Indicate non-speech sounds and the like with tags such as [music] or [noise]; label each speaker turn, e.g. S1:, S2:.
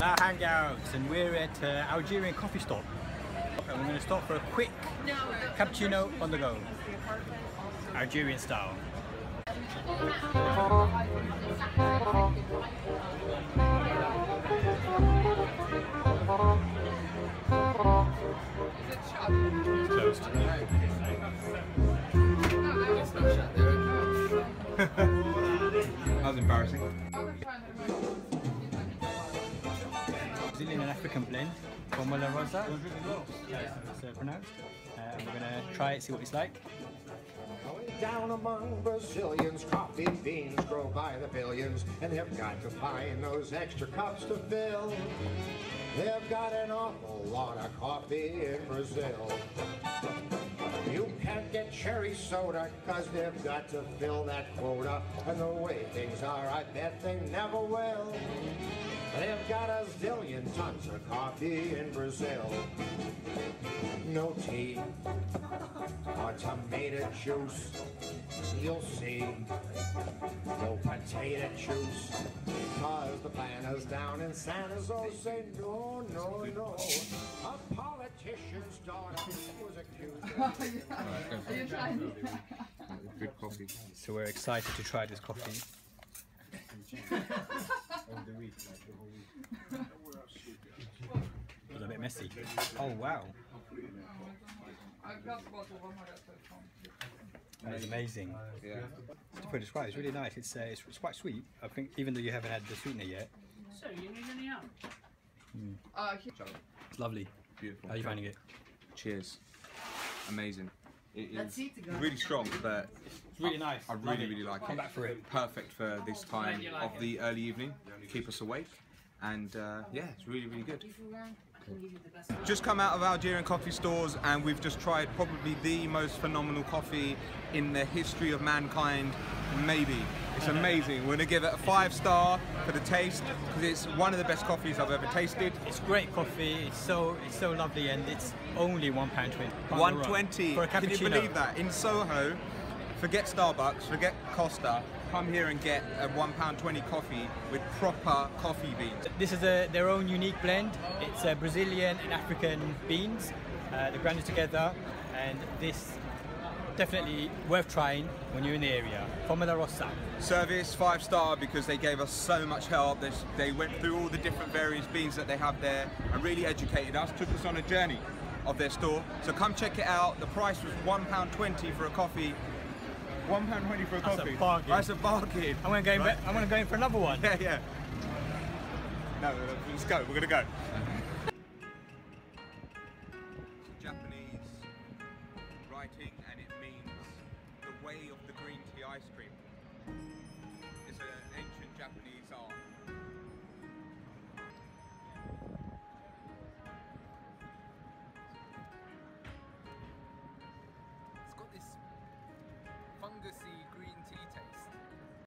S1: Halal Hangouts and we're at uh, Algerian coffee stop. And we're going to stop for a quick cappuccino on the go. Algerian style. Closed. [laughs] [laughs] Brazilian and African blend, Formula Rosa, as pronounced. Uh, and we're gonna try it, see what it's like.
S2: Down among Brazilians, coffee beans grow by the billions, and they've got to find those extra cups to fill. They've got an awful lot of coffee in Brazil. You can't get cherry soda, cause they've got to fill that quota. And the way things are, I bet they never will. They've got a zillion tons of coffee in Brazil. No tea or tomato juice, you'll see. No potato juice, cause the planners down in San Jose say no, no, no. A politician's daughter was accused of [laughs]
S3: Good coffee.
S1: So we're excited to try this coffee. [laughs] It's messy. Oh wow, that's amazing.
S3: Yeah.
S1: To put it describe, it's really nice. It's, uh, it's it's quite sweet. I think even though you haven't had the sweetener yet,
S4: So, you need any help?
S1: it's lovely.
S3: Beautiful.
S1: How are you finding it?
S3: Cheers. Amazing. It
S4: Let's
S3: is
S4: eat together.
S3: really strong, but
S1: It's really nice.
S3: I really, really like
S1: Come
S3: it.
S1: back for it.
S3: Perfect for this time of the early evening. Keep us awake. And uh, yeah, it's really, really good.
S4: If you want, I can give you the best.
S3: Just come out of Algerian coffee stores and we've just tried probably the most phenomenal coffee in the history of mankind, maybe. It's amazing. We're gonna give it a five star for the taste because it's one of the best coffees I've ever tasted.
S1: It's great coffee. It's so it's so lovely, and it's only one pound twenty.
S3: 120.
S1: for a
S3: Can you believe that? In Soho, forget Starbucks, forget Costa, come here and get a £1.20 coffee with proper coffee beans.
S1: This is a, their own unique blend. It's uh, Brazilian and African beans. Uh, they're grounded together, and this definitely worth trying when you're in the area. Formula Rossa.
S3: Service, five star, because they gave us so much help. They, they went through all the different various beans that they have there and really educated us, took us on a journey of their store. So come check it out. The price was £1.20 for a coffee. £1.20 for a
S1: That's a
S3: coffee.
S1: bargain.
S3: That's a bargain.
S1: I'm gonna go. In,
S3: Right?
S1: I'm gonna go in for another one. [laughs]
S3: Yeah, yeah. No, no, no, let's go. We're gonna go. Japanese writing, and it means the way of the green tea ice cream. It's an ancient Japanese art. to see